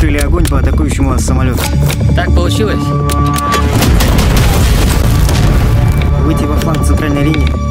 открыли огонь по атакующему вас самолету. Так получилось. Выйти во фланг центральной линии.